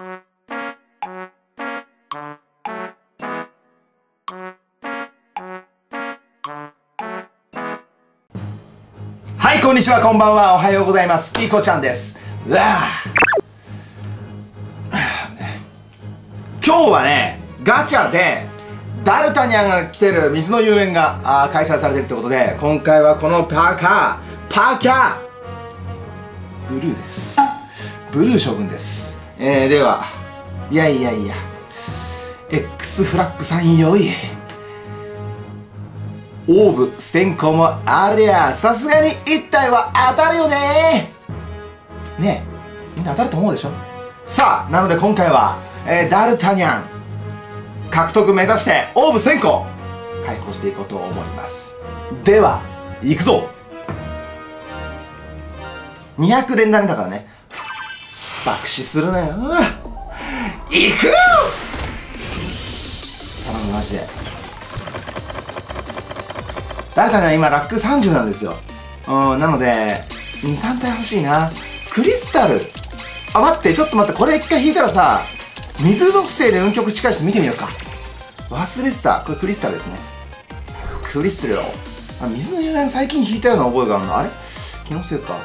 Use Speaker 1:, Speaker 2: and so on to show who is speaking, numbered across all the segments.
Speaker 1: はいこんにちはこんばんは。おはようございます。ピーコちゃんです。うわ今日はねガチャでダルタニャンが来てる水の遊園があ開催されてるってことで今回はこのパーカーパーキャー。ブルーです。ブルー将軍です。えー、ではいやいやいや X フラッグさんよい。オーブ1000個もありゃさすがに1体は当たるよね。ねえみんな当たると思うでしょ？さあなので今回は、えー、ダルタニャン獲得目指してオーブ1000個解放していこうと思います。では行くぞ。200連打目だからね。爆死するなよ。行くよ！頼むマジで。誰かね今ラック30なんですよ。うんなので23体欲しいな。クリスタル。あ待ってちょっと待ってこれ一回引いたらさ水属性で運極近い人見てみようか。忘れてた。これクリスタルですね。クリスタルあ水の遊園最近引いたような覚えがあるの？あれ？気のせいか。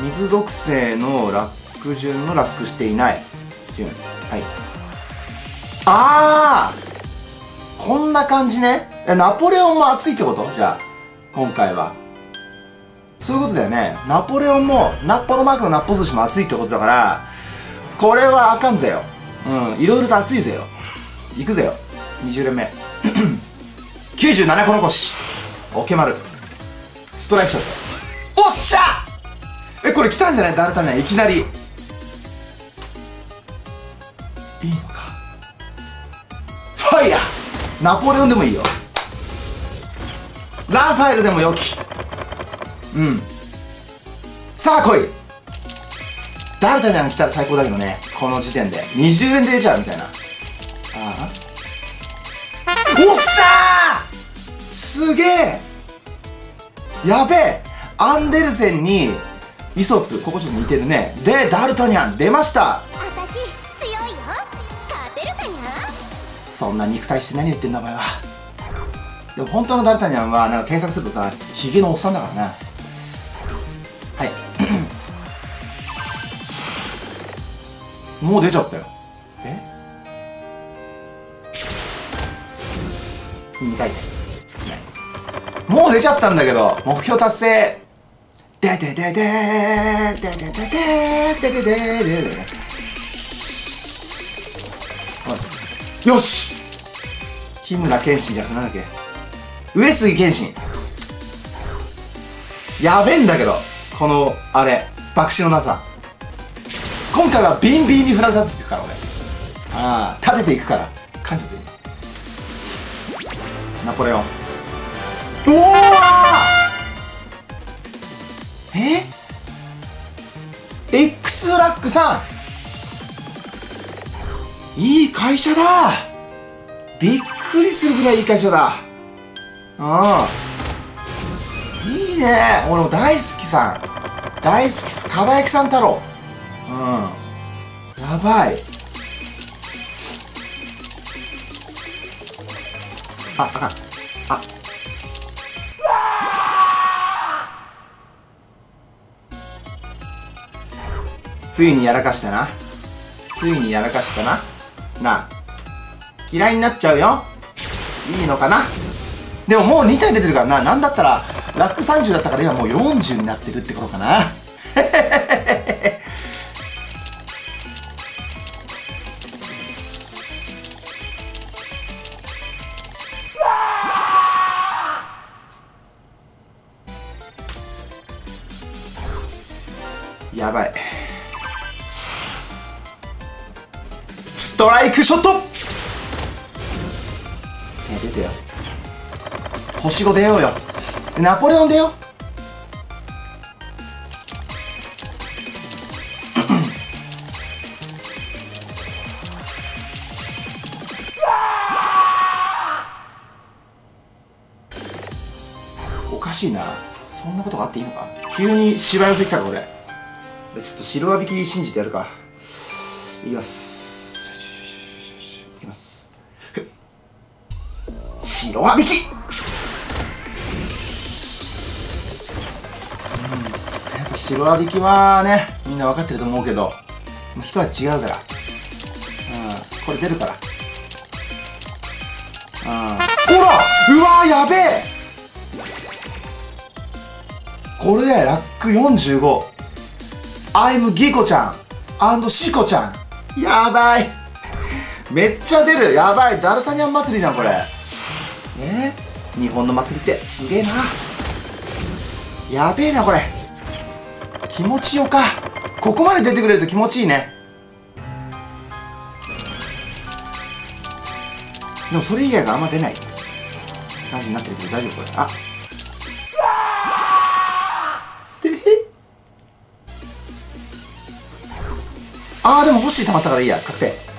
Speaker 1: 水属性のラック順のラックしていない。順。はい。ああこんな感じね。ナポレオンも熱いってこと？じゃあ今回は。そういうことだよね。ナポレオンもナッポのマークのナッポ寿司も熱いってことだからこれはあかんぜよ。うん。いろいろと熱いぜよ。いくぜよ。20連目。97個残しオケマルストライクショット。おっしゃ！えこれ来たんじゃない？ダルタニャンいきなり。いいのか。ファイヤー。ナポレオンでもいいよ。ラファエルでもよき。うん。さあ来い。ダルタニャン来たら最高だけどね。この時点で。20連で出ちゃうみたいな。ああ。おっしゃー！すげえ！やべえ！アンデルセンにイソップここちょっと似てるね。でダルタニャン出ました。そんな肉体して何言ってんだお前は。でも本当のダルタニャンはなんか検索するとさヒゲのおっさんだからな。はい。もう出ちゃったよ。え？2回。転しないもう出ちゃったんだけど目標達成。ででででででででででででよし日村謙信じゃなくてなんだっけ？上杉謙信。やべえんだけどこのあれ爆死のなさ。今回はビンビンに振られたって言ってくから俺。ああ立てていくから。感じてる。ナポレオン。おおえ？X ラックさん。いい会社だ。びっくりするぐらいいい会社だ。ああいいね。俺も大好きさん。大好きす。かば焼きさん太郎。うん。やばい。あああ。ついにやらかしたな。ついにやらかしたな。な嫌いになっちゃうよ。いいのかな？でももう2体出てるからな。何だったらラック30だったから今もう40になってるってことかな。星5出ようよナポレオン出よ。うおかしいな。そんなことがあっていいのか？急に芝寄せ来たか俺ちょっと白あびき信じてやるか。いきます。いきます。白羽引きうんやっぱ白羽引きはね。みんな分かってると思うけど。一味違うから。うん。これ出るから。うん。ほらうわやべえ。これでラック45アイムギコちゃん。アンドシコちゃん。やばい。めっちゃ出る。やばい。ダルタニャン祭りじゃんこれ。え？ー、日本の祭りってすげえな。やべえなこれ。気持ちよか。ここまで出てくれると気持ちいいね。でもそれ以外があんま出ない。感じになってるけど大丈夫これ。あ。あーでも欲しい。溜まったからいいや。確定。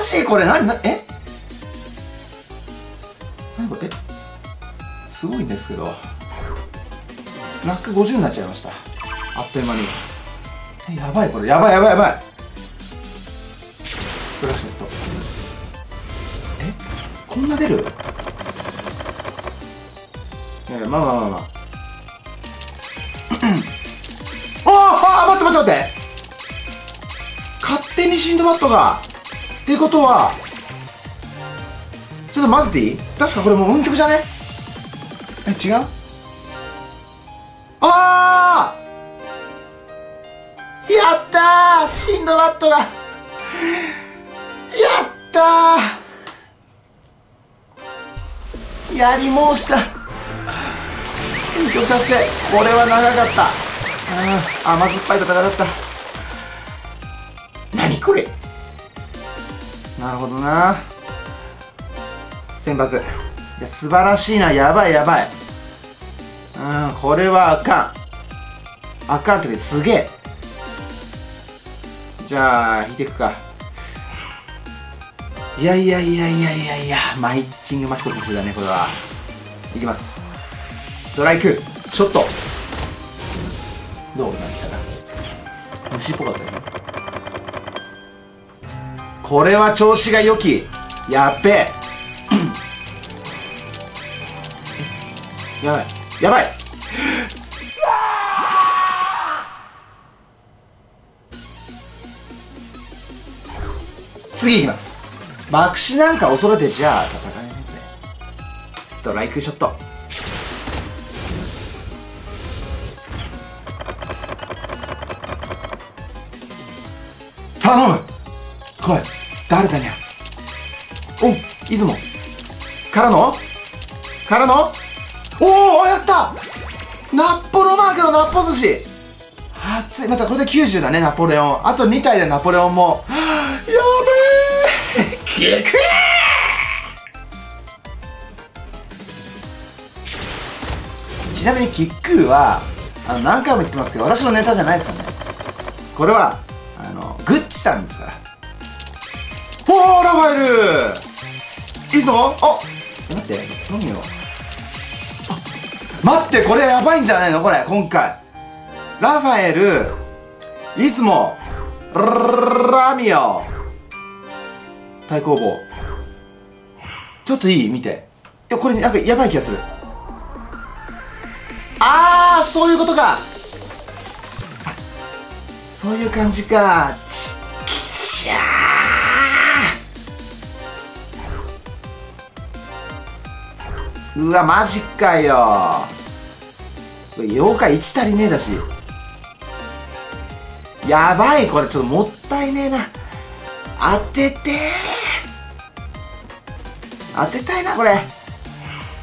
Speaker 1: マジこれ。何なえ？何これ？え？すごいんですけど。ラック50になっちゃいました。あっという間に。やばいこれ。やばいやばいやばい。スラッシュネット。え？こんな出る？えー、まあまあまあまあ。ああ待って待って待って。勝手にシンドバットが。っていうことはちょっと混ぜていい？確かこれもう運曲じゃね？え違う？ああやったー！シンドバットが。やったー！やり申した。運曲達成。これは長かった。あ甘酸っぱい戦いだった。何これ？なるほどな。選抜いや素晴らしいな。やばいやばい。うんこれはあかん。あかんってすげえ。じゃあ引いていくか。いやいやいやいやいやいや。マイチングマシコ先生だねこれは。いきます。ストライク。ショット。どう？なってきたか虫っぽかったよ。これは調子が良き。やっべえ。やばい。やばい。次いきます。爆死なんか恐れてじゃあ戦えないぜ。ストライクショット。頼む。からの？からの？おおやった！ナッポのマークのナッポ寿司。熱い。またこれで90だねナポレオン。あと2体でナポレオンも。やべえキクちなみにキックーはあの何回も言ってますけど私のネタじゃないですからね。これはあのグッチさんですから。おーラファエル。いいぞ。あ待って何よ待ってこれやばいんじゃないの？これ今回。ラファエル出雲ラミオ。対抗棒。ちょっといい？見て。いやこれなんかやばい気がする。ああそういうことか。そういう感じか。ちっきしゃー。うわマジかよ。妖怪1足りねえだし。やばいこれちょっともったいねえな。当てて当てたいなこれ。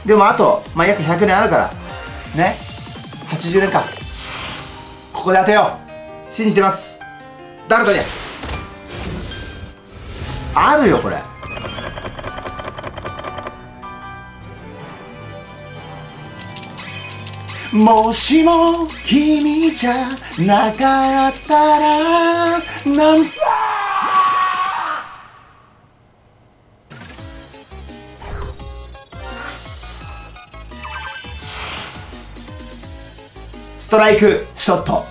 Speaker 1: でもあと、まあ、約100年あるから。ね。80年かここで当てよう。信じてます。誰かにあるよこれ。もしも君じゃなかったらなんストライクショット。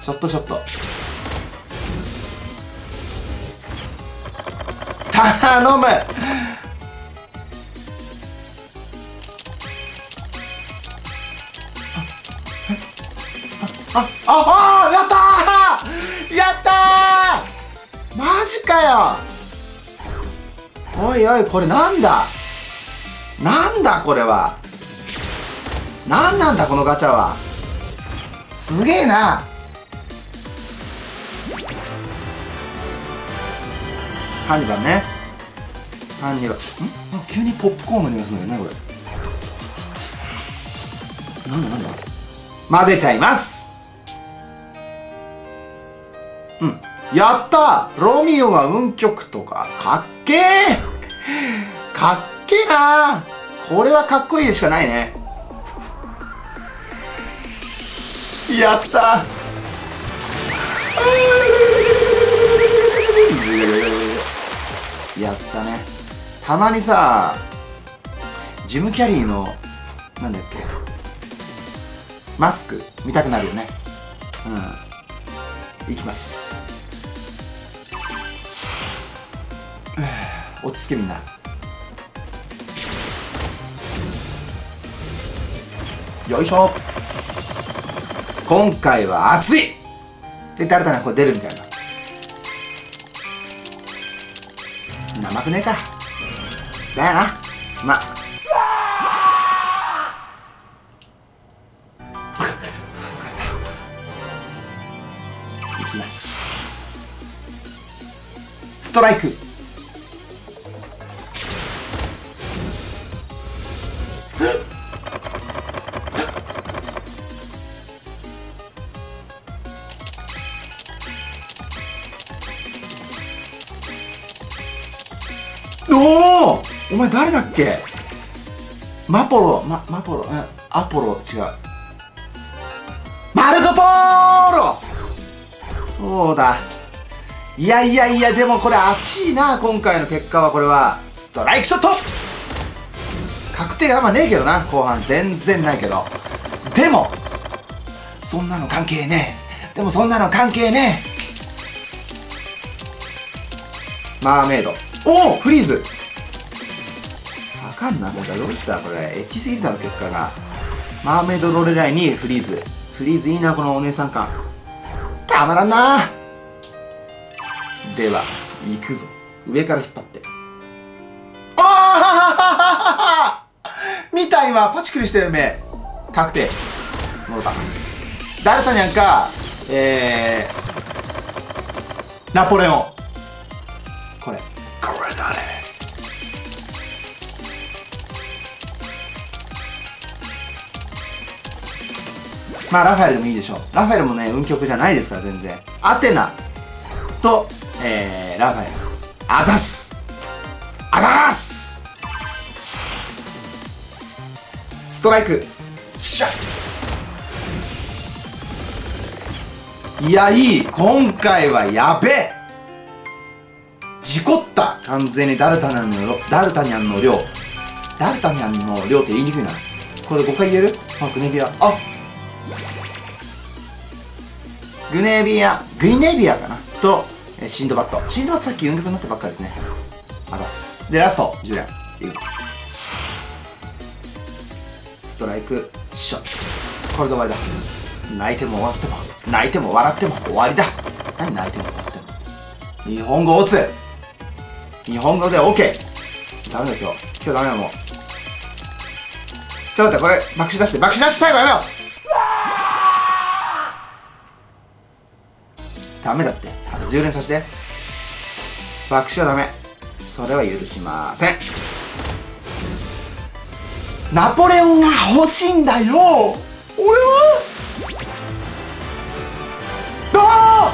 Speaker 1: ショットショット。頼む。あ、あ、あ、やったー！やったー！マジかよ！おいおい、これなんだ？なんだこれは？なんなんだこのガチャは？すげえな！ハンニバルね。ハンニバル。ん？なん急にポップコーンの匂いするんだよねこれ。なんだなんだ？混ぜちゃいます。うん。やった！ロミオが運曲とか。かっけー！かっけーなこれはかっこいいでしかないね。やった！やったね。たまにさジム・キャリーのなんだっけ？マスク見たくなるよね。うん。いきます。落ち着けみんな。よいしょ。今回は熱い。って誰だなこれ出るみたいな。生くねえか。だよな。まあストライク おおお前誰だっけ？マポロ、ママポロ、えアポロ、違う。マルコポーロそうだ。いやいやいや、でもこれ熱いな、今回の結果はこれは。ストライクショット確定あんまねえけどな、後半。全然ないけど。でも、そんなの関係ねえ。でもそんなの関係ねえ。マーメイド。おおフリーズあかんな今回どうしたこれエッチすぎるだろ結果がマーメイドロレライにフリーズフリーズいいなこのお姉さん感たまらんなでは行くぞ。上から引っ張って。ああ見た今パチクリしてる目確定戻ったダルタニャンかえー、ナポレオンこれこれだねまあラファエルでもいいでしょうラファエルもね運極じゃないですから全然アテナと、えー、ラファエルアザス。アザスストライクシャッいやいい今回はやべえ。事故った。完全にダルタニャンのダルタニャンの量ダルタニャンの量って言いにくいな。これ5回言える？あグネビア。あグネビアグイネビアかなとシンドバット。シンドバットさっき運極になったばっかりですね。あざす。でラスト。10連いくストライクショッツ。これで終わりだ。泣いても終わっても。泣いても笑っても終わりだ。何泣いても笑っても日本語オツ。日本語で OK ダメだ今日。今日ダメだもう。ちょっと待ってこれ爆死出して。爆死出して最後やめよう。ダメだって。あと10連させて。爆死はダメ。それは許しません。ナポレオンが欲しいんだよ。俺は？あ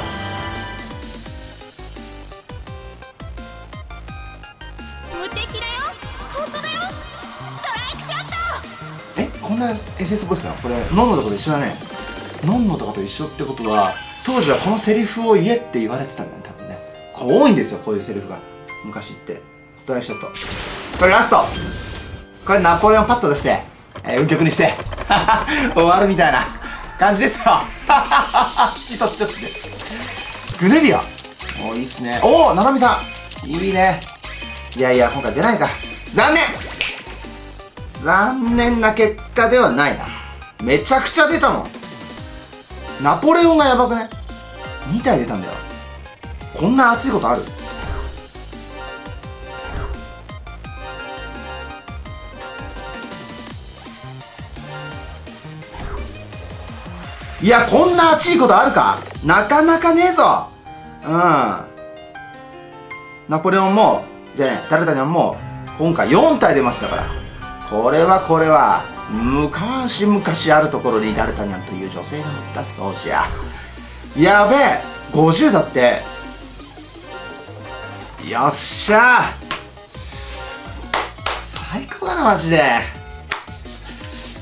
Speaker 2: 無敵だよ。本当だよ。ストライクショット！
Speaker 1: えこんな SS ボイスなの？これノンノとかと一緒だね。ノンノとかと一緒ってことは当時はこのセリフを言えって言われてたんだね多分ね。こう多いんですよこういうセリフが。昔って。ストライクショット。これラスト。これナポレオンパッと出して、えー、運曲にして。終わるみたいな。感じですよ。チソッチョッチです。グネビア。おいいっすね。おおななみさん。いいね。いやいや今回出ないか。残念。残念な結果ではないな。めちゃくちゃ出たもん。ナポレオンがやばくね？2体出たんだよ。こんな熱いことある？いやこんな熱いことあるか？なかなかねえぞ。うん。ナポレオンもじゃあねタルタニャンも今回4体出ましたから。これはこれは。昔々あるところにダルタニャンという女性がおったそうじゃ。やべえ50だって。よっしゃ。最高だなマジで。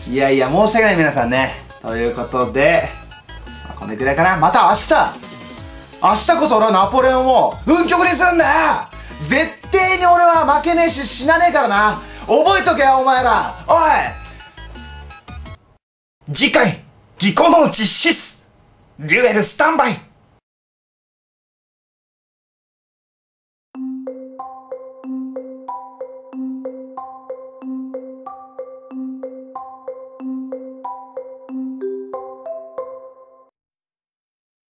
Speaker 1: いやいや申し訳ない皆さんね。ということで、まあ、このくらいかな。また明日。明日こそ俺はナポレオンを運極にするんだ。よ絶対に俺は負けねえし死なねえからな。覚えとけよお前ら。おい
Speaker 3: 次回、技巧の実施デュエルスタンバイ。